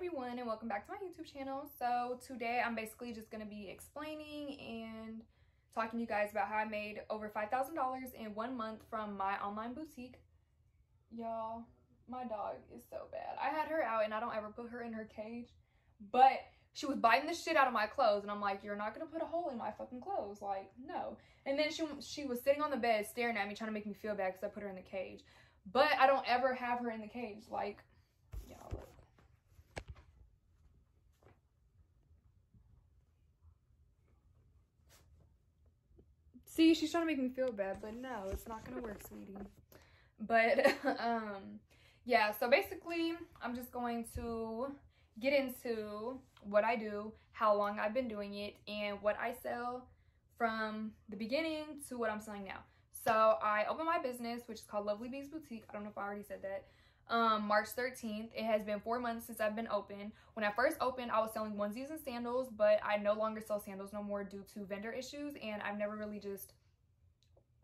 everyone and welcome back to my YouTube channel. So today I'm basically just going to be explaining and talking to you guys about how I made over $5,000 in one month from my online boutique. Y'all, my dog is so bad. I had her out and I don't ever put her in her cage, but she was biting the shit out of my clothes and I'm like, you're not going to put a hole in my fucking clothes. Like, no. And then she, she was sitting on the bed staring at me trying to make me feel bad because I put her in the cage. But I don't ever have her in the cage. Like, y'all look. See, she's trying to make me feel bad, but no, it's not gonna work, sweetie. But, um, yeah, so basically, I'm just going to get into what I do, how long I've been doing it, and what I sell from the beginning to what I'm selling now. So I opened my business, which is called Lovely B's Boutique. I don't know if I already said that. Um, March 13th. It has been four months since I've been open. When I first opened, I was selling onesies and sandals, but I no longer sell sandals no more due to vendor issues. And I've never really just,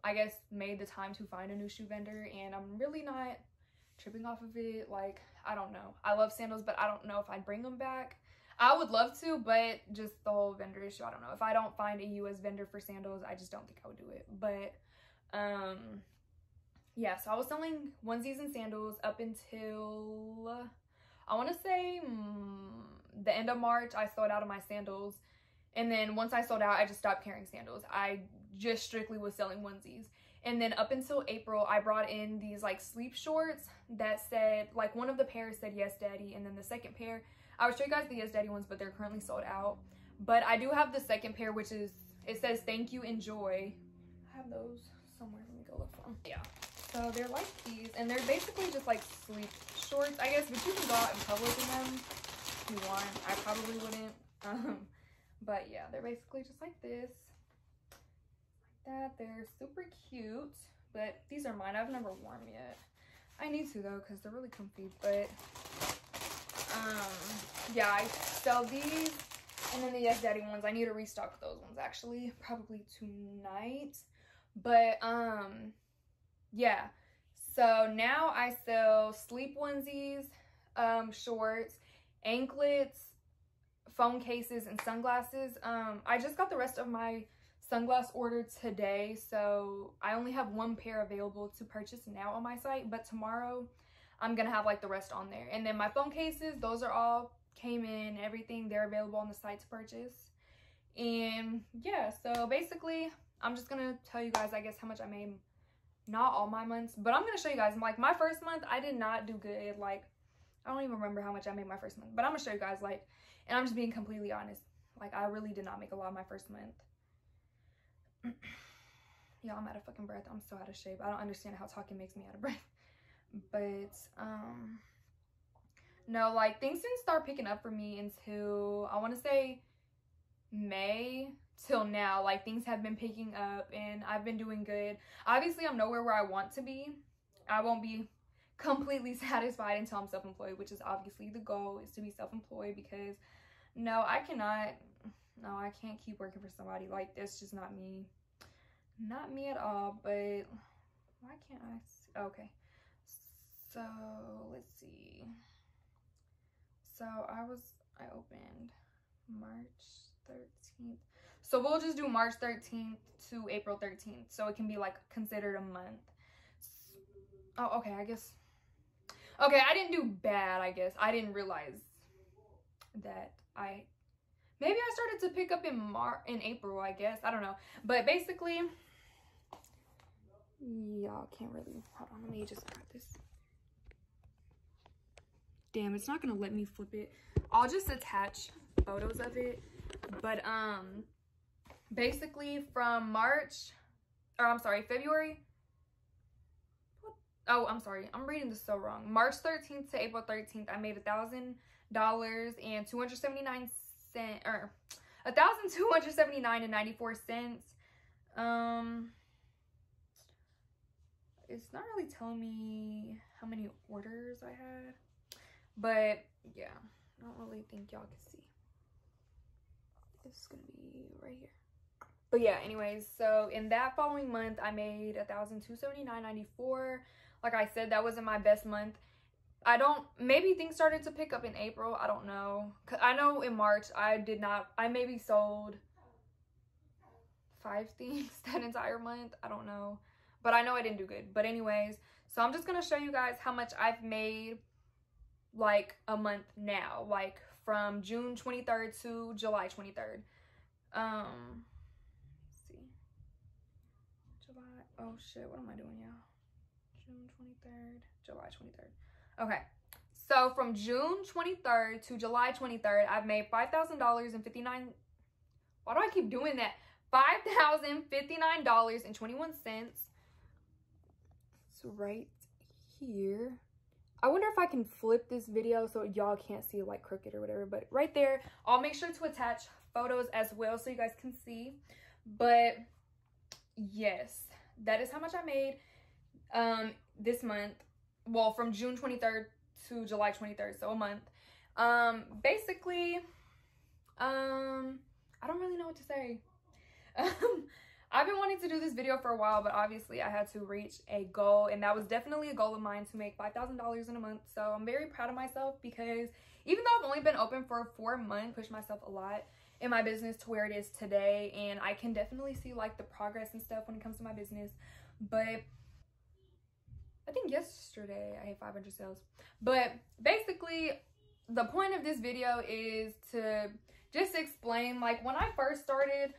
I guess, made the time to find a new shoe vendor. And I'm really not tripping off of it. Like, I don't know. I love sandals, but I don't know if I'd bring them back. I would love to, but just the whole vendor issue, I don't know. If I don't find a US vendor for sandals, I just don't think I would do it. But um yeah so i was selling onesies and sandals up until i want to say mm, the end of march i sold out of my sandals and then once i sold out i just stopped carrying sandals i just strictly was selling onesies and then up until april i brought in these like sleep shorts that said like one of the pairs said yes daddy and then the second pair i would show you guys the yes daddy ones but they're currently sold out but i do have the second pair which is it says thank you enjoy i have those somewhere. Let me go look for them. Yeah. So they're like these, and they're basically just like sleep shorts, I guess, but you can go out in public in them if you want. I probably wouldn't. Um, but yeah, they're basically just like this. Like that. They're super cute, but these are mine. I've never worn yet. I need to though, because they're really comfy, but um, yeah, I sell these and then the Yes Daddy ones, I need to restock those ones actually, probably tonight. But um yeah. So now I sell sleep onesies, um, shorts, anklets, phone cases, and sunglasses. Um, I just got the rest of my sunglass order today, so I only have one pair available to purchase now on my site, but tomorrow I'm gonna have like the rest on there. And then my phone cases, those are all came in, everything, they're available on the site to purchase. And yeah, so basically I'm just gonna tell you guys, I guess, how much I made. Not all my months, but I'm gonna show you guys. Like my first month, I did not do good. Like I don't even remember how much I made my first month, but I'm gonna show you guys. Like, and I'm just being completely honest. Like I really did not make a lot my first month. yeah, I'm out of fucking breath. I'm so out of shape. I don't understand how talking makes me out of breath. But um, no, like things didn't start picking up for me until I want to say May till now like things have been picking up and I've been doing good. Obviously I'm nowhere where I want to be. I won't be completely satisfied until I'm self-employed which is obviously the goal is to be self-employed because no I cannot no I can't keep working for somebody. Like that's just not me. Not me at all but why can't I see? okay. So let's see. So I was I opened March 13th. So we'll just do March 13th to April 13th. So it can be like considered a month. Oh, okay, I guess. Okay, I didn't do bad, I guess. I didn't realize that I maybe I started to pick up in Mar in April, I guess. I don't know. But basically, y'all can't really hold on, let me just grab this. Damn, it's not gonna let me flip it. I'll just attach photos of it but um, basically from March, or I'm sorry, February. Oh, I'm sorry. I'm reading this so wrong. March 13th to April 13th, I made a thousand dollars and 279 cent or a thousand two hundred seventy nine and 94 cents. Um, it's not really telling me how many orders I had, but yeah, I don't really think y'all can see it's gonna be right here but yeah anyways so in that following month i made a thousand two seventy nine ninety four like i said that wasn't my best month I don't, maybe things started to pick up in April. I don't know. Cause I know in March I did not, I maybe sold five things that entire month. I don't know. But I know I didn't do good. But anyways, so I'm just to show you guys how much I've made like a month now. Like from June 23rd to July 23rd. Um, see. July, oh shit, what am I doing, y'all? June 23rd, July 23rd. Okay. So from June 23rd to July 23rd, I've made five thousand dollars and fifty nine. Why do I keep doing that? $5,059.21. It's right here. I wonder if I can flip this video so y'all can't see like crooked or whatever. But right there, I'll make sure to attach photos as well so you guys can see. But yes, that is how much I made um, this month well, from June 23rd to July 23rd, so a month. Um, basically, um, I don't really know what to say. Um, I've been wanting to do this video for a while, but obviously I had to reach a goal, and that was definitely a goal of mine to make $5,000 in a month. So I'm very proud of myself because even though I've only been open for four months, pushed myself a lot in my business to where it is today, and I can definitely see like the progress and stuff when it comes to my business. But I think yesterday I hit 500 sales. But basically, the point of this video is to just explain, like, when I first started,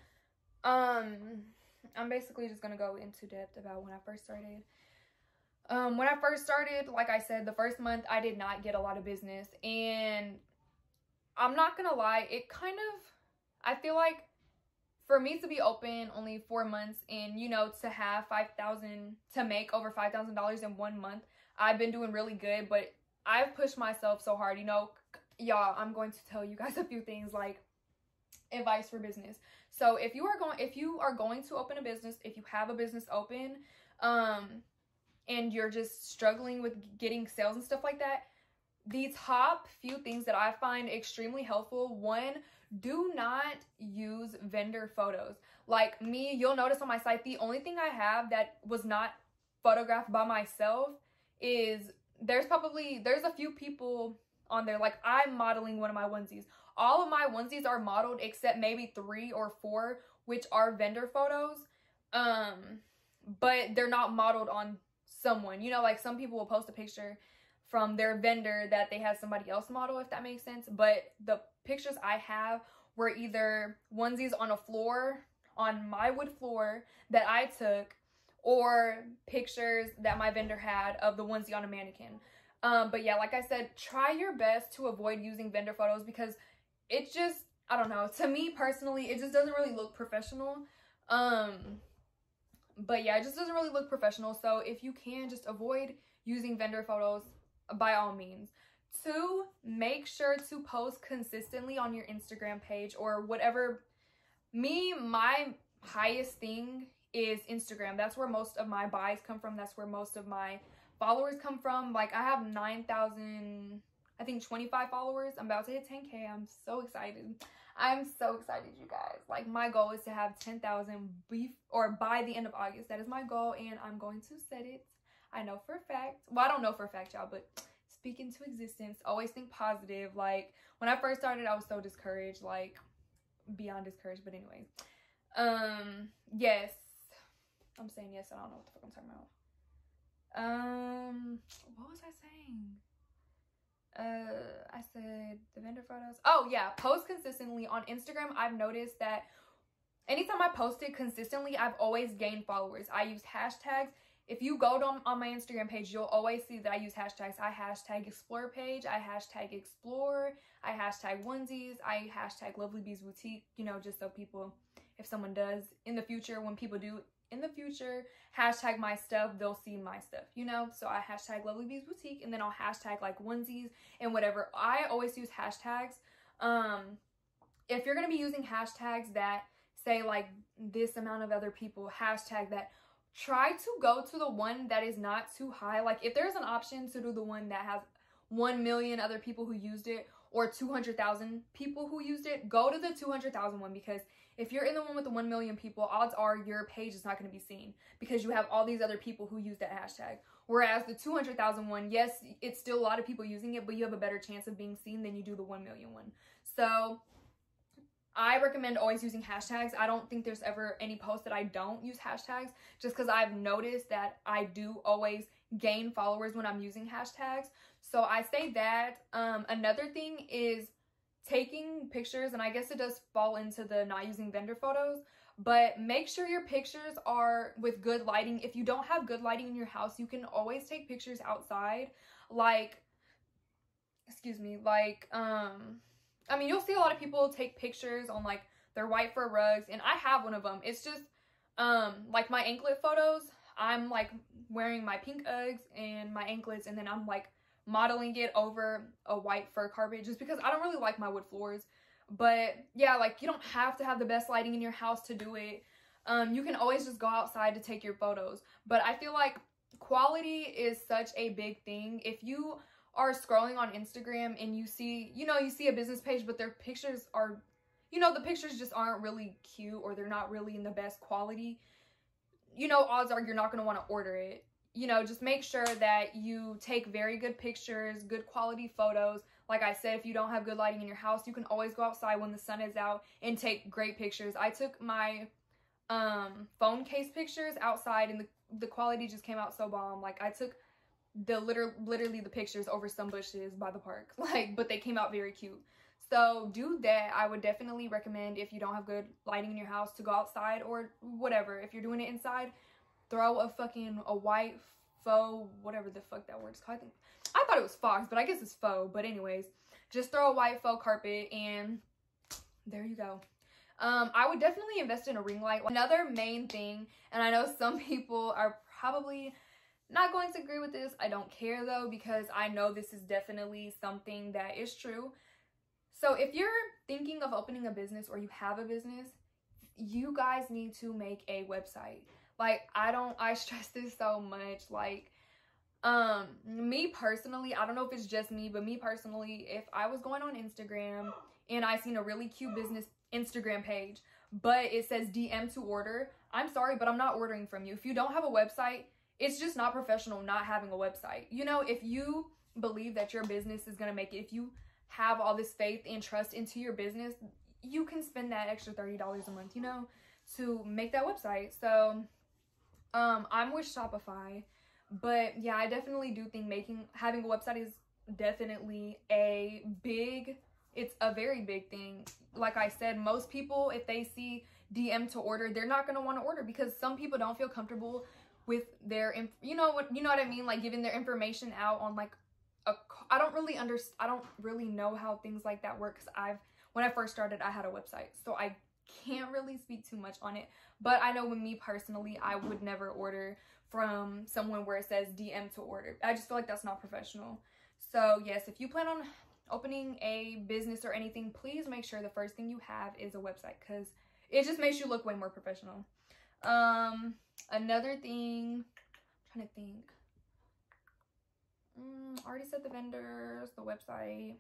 um, I'm basically just gonna go into depth about when I first started. Um, when I first started, like I said, the first month I did not get a lot of business. And I'm not gonna lie, it kind of, I feel like for me to be open only four months and you know to have 5000 to make over $5000 in one month i've been doing really good but i've pushed myself so hard you know y'all i'm going to tell you guys a few things like advice for business. So if you are going if you are going to open a business if you have a business open um and you're just struggling with getting sales and stuff like that the top few things that i find extremely helpful one do not use vendor photos. Like me, you'll notice on my site, the only thing I have that was not photographed by myself is there's probably, there's a few people on there. Like I'm modeling one of my onesies. All of my onesies are modeled except maybe three or four, which are vendor photos. Um, but they're not modeled on someone. You know, like some people will post a picture from their vendor that they had somebody else model, if that makes sense. But the pictures I have were either onesies on a floor, on my wood floor that I took, or pictures that my vendor had of the onesie on a mannequin. Um, but yeah, like I said, try your best to avoid using vendor photos because it just, I don't know, to me personally, it just doesn't really look professional. Um, but yeah, it just doesn't really look professional. So if you can, just avoid using vendor photos by all means. Two, make sure to post consistently on your Instagram page or whatever. Me, my highest thing is Instagram. That's where most of my buys come from. That's where most of my followers come from. Like I have 9,000, I think 25 followers. I'm about to hit 10K. I'm so excited. I'm so excited, you guys. Like my goal is to have 10,000 beef or by the end of August. That is my goal and I'm going to set it I know for a fact. Well, I don't know for a fact, y'all, but speak into existence. Always think positive. Like, when I first started, I was so discouraged. Like, beyond discouraged. But anyways. Um, yes. I'm saying yes. I don't know what the fuck I'm talking about. Um, what was I saying? Uh, I said the vendor photos. Oh, yeah. Post consistently on Instagram. I've noticed that anytime I posted consistently, I've always gained followers. I use hashtags if you go to, on my Instagram page, you'll always see that I use hashtags. I hashtag explore page, I hashtag explore, I hashtag onesies, I hashtag lovely B's boutique, you know, just so people, if someone does in the future, when people do in the future hashtag my stuff, they'll see my stuff, you know? So I hashtag lovely B's boutique and then I'll hashtag like onesies and whatever. I always use hashtags. Um, if you're going to be using hashtags that say like this amount of other people, hashtag that try to go to the one that is not too high. Like if there's an option to do the one that has 1 million other people who used it or 200,000 people who used it, go to the 200,000 one because if you're in the one with the 1 million people, odds are your page is not going to be seen because you have all these other people who use that hashtag. Whereas the 200,000 one, yes, it's still a lot of people using it, but you have a better chance of being seen than you do the 1 million one. So I recommend always using hashtags. I don't think there's ever any post that I don't use hashtags just because I've noticed that I do always gain followers when I'm using hashtags. So I say that. Um, another thing is taking pictures, and I guess it does fall into the not using vendor photos, but make sure your pictures are with good lighting. If you don't have good lighting in your house, you can always take pictures outside. Like, excuse me, like, um, I mean, you'll see a lot of people take pictures on like their white fur rugs, and I have one of them. It's just, um, like my anklet photos, I'm like wearing my pink Uggs and my anklets, and then I'm like modeling it over a white fur carpet just because I don't really like my wood floors. But yeah, like you don't have to have the best lighting in your house to do it. Um, you can always just go outside to take your photos. But I feel like quality is such a big thing. If you are scrolling on Instagram and you see, you know, you see a business page, but their pictures are, you know, the pictures just aren't really cute or they're not really in the best quality, you know, odds are you're not going to want to order it you know, just make sure that you take very good pictures, good quality photos. Like I said, if you don't have good lighting in your house, you can always go outside when the sun is out and take great pictures. I took my um, phone case pictures outside and the, the quality just came out so bomb. Like I took the liter literally the pictures over some bushes by the park. Like, but they came out very cute. So do that. I would definitely recommend if you don't have good lighting in your house to go outside or whatever. If you're doing it inside, throw a fucking a white faux whatever the fuck that word's called. I think I thought it was fox, but I guess it's faux. But anyways, just throw a white faux carpet and there you go. Um, I would definitely invest in a ring light. Another main thing, and I know some people are probably not going to agree with this. I don't care though, because I know this is definitely something that is true. So if you're thinking of opening a business or you have a business, you guys need to make a website. Like, I don't, I stress this so much. Like, um, me personally, I don't know if it's just me, but me personally, if I was going on Instagram and I seen a really cute business Instagram page, but it says DM to order, I'm sorry, but I'm not ordering from you. If you don't have a website, it's just not professional not having a website. You know, if you believe that your business is going to make it, if you have all this faith and trust into your business, you can spend that extra $30 a month, you know, to make that website. So, um, I'm with Shopify, but yeah, I definitely do think making having a website is definitely a big it's a very big thing. Like I said, most people if they see DM to order, they're not going to want to order because some people don't feel comfortable with their you know what you know what I mean like giving their information out on like a I don't really understand I don't really know how things like that work cuz I've when I first started I had a website. So I can't really speak too much on it. But I know with me personally, I would never order from someone where it says DM to order. I just feel like that's not professional. So yes, if you plan on opening a business or anything, please make sure the first thing you have is a website because it just makes you look way more professional. Um, another thing, I'm trying to think. Mm, already said the vendors, the website.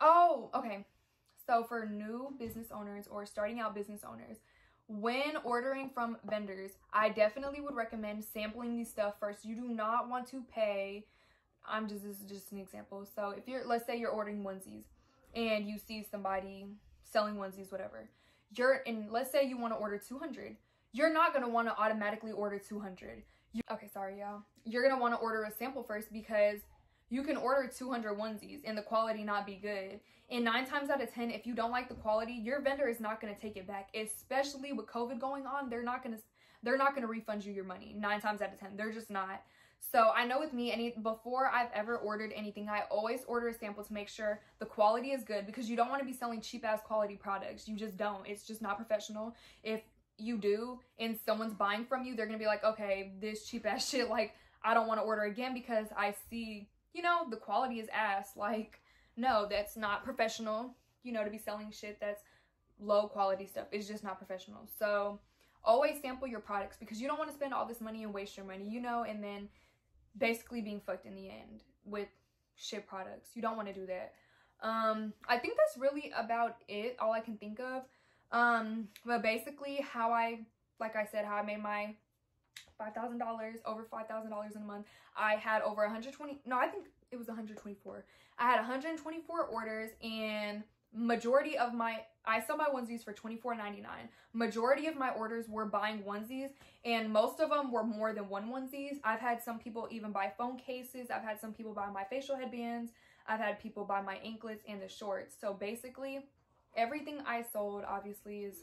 Oh, okay. So for new business owners or starting out business owners, when ordering from vendors, I definitely would recommend sampling these stuff first. You do not want to pay, I'm just, this is just an example. So if you're, let's say you're ordering onesies and you see somebody selling onesies, whatever. You're, in, let's say you want to order 200. You're not going to want to automatically order 200. You, okay, sorry, y'all. You're going to want to order a sample first because you can order 200 onesies and the quality not be good. And nine times out of 10, if you don't like the quality, your vendor is not going to take it back, especially with COVID going on. They're not going to, they're not going to refund you your money nine times out of 10. They're just not. So I know with me, any before I've ever ordered anything, I always order a sample to make sure the quality is good because you don't want to be selling cheap ass quality products. You just don't. It's just not professional. If you do and someone's buying from you, they're going to be like, okay, this cheap ass shit, like, I don't want to order again because I see you know, the quality is ass. Like, no, that's not professional, you know, to be selling shit that's low quality stuff. It's just not professional. So always sample your products because you don't want to spend all this money and waste your money, you know, and then basically being fucked in the end with shit products. You don't want to do that. Um, I think that's really about it, all I can think of. Um, but basically how I, like I said, how I made my $5,000, over $5,000 in a month. I had over 120, no, I think it was 124. I had 124 orders and majority of my I sell my onesies for $24.99. Majority of my orders were buying onesies and most of them were more than one onesies. I've had some people even buy phone cases. I've had some people buy my facial headbands. I've had people buy my anklets and the shorts. So basically, everything I sold obviously is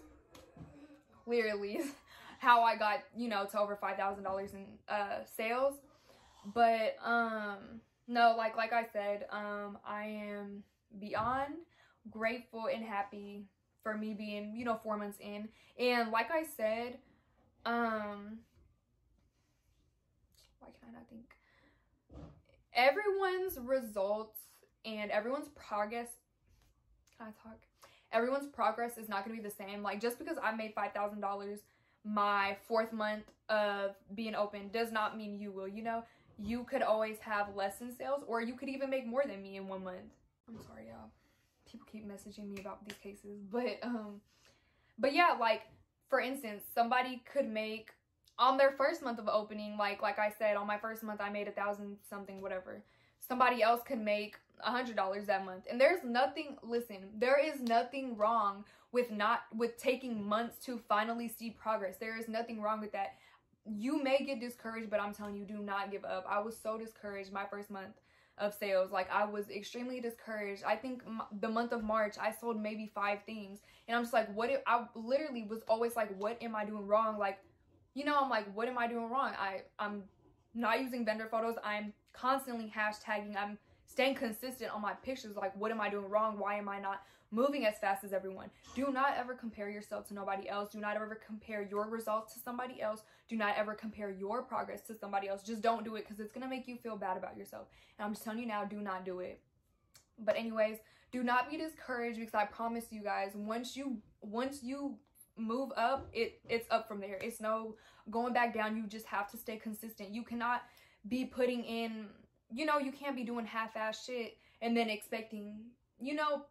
clearly how I got, you know, to over $5,000 in uh, sales. But um no, like like I said, um I am beyond grateful and happy for me being, you know, 4 months in. And like I said, um why can I think? Everyone's results and everyone's progress can I talk? Everyone's progress is not going to be the same. Like just because I made $5,000 my fourth month of being open does not mean you will, you know? You could always have less in sales or you could even make more than me in one month. I'm sorry, y'all. People keep messaging me about these cases, but um but yeah, like for instance, somebody could make on their first month of opening, like like I said, on my first month I made a thousand something, whatever. Somebody else could make a hundred dollars that month. And there's nothing listen, there is nothing wrong with not with taking months to finally see progress. There is nothing wrong with that. You may get discouraged, but I'm telling you, do not give up. I was so discouraged my first month of sales. Like I was extremely discouraged. I think the month of March, I sold maybe five things. And I'm just like, what if I literally was always like, what am I doing wrong? Like, you know, I'm like, what am I doing wrong? I, I'm not using vendor photos. I'm constantly hashtagging. I'm staying consistent on my pictures. Like, what am I doing wrong? Why am I not moving as fast as everyone. Do not ever compare yourself to nobody else. Do not ever compare your results to somebody else. Do not ever compare your progress to somebody else. Just don't do it because it's going to make you feel bad about yourself. And I'm just telling you now, do not do it. But anyways, do not be discouraged because I promise you guys, once you once you move up, it it's up from there. It's no going back down. You just have to stay consistent. You cannot be putting in, you know, you can't be doing half-ass shit and then expecting, you know,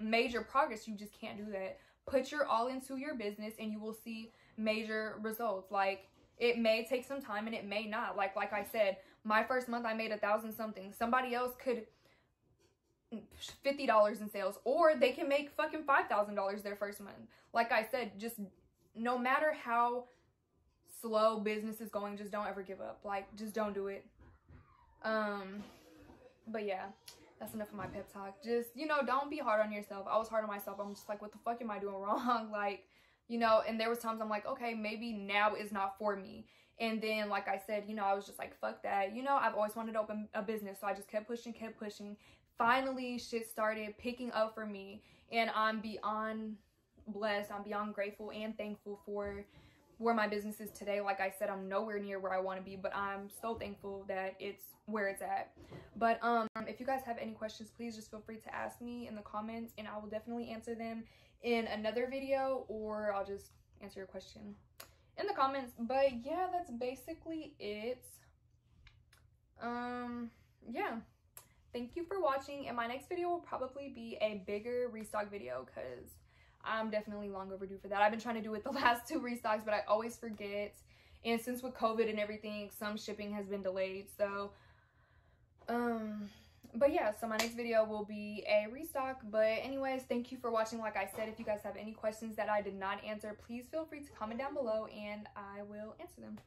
major progress. You just can't do that. Put your all into your business and you will see major results. Like it may take some time and it may not. Like like I said, my first month I made a thousand something. Somebody else could $50 in sales or they can make fucking $5,000 their first month. Like I said, just no matter how slow business is going, just don't ever give up. Like just don't do it. Um but yeah that's enough of my pep talk. Just, you know, don't be hard on yourself. I was hard on myself. I'm just like, what the fuck am I doing wrong? like, you know, and there was times I'm like, okay, maybe now is not for me. And then, like I said, you know, I was just like, fuck that. You know, I've always wanted to open a business. So I just kept pushing, kept pushing. Finally, shit started picking up for me. And I'm beyond blessed. I'm beyond grateful and thankful for where my business is today. Like I said, I'm nowhere near where I want to be, but I'm so thankful that it's where it's at. But um, if you guys have any questions, please just feel free to ask me in the comments and I will definitely answer them in another video or I'll just answer your question in the comments. But yeah, that's basically it. Um, yeah. Thank you for watching and my next video will probably be a bigger restock video because I'm definitely long overdue for that. I've been trying to do it the last two restocks, but I always forget. And since with COVID and everything, some shipping has been delayed. So, um, but yeah, so my next video will be a restock. But anyways, thank you for watching. Like I said, if you guys have any questions that I did not answer, please feel free to comment down below and I will answer them.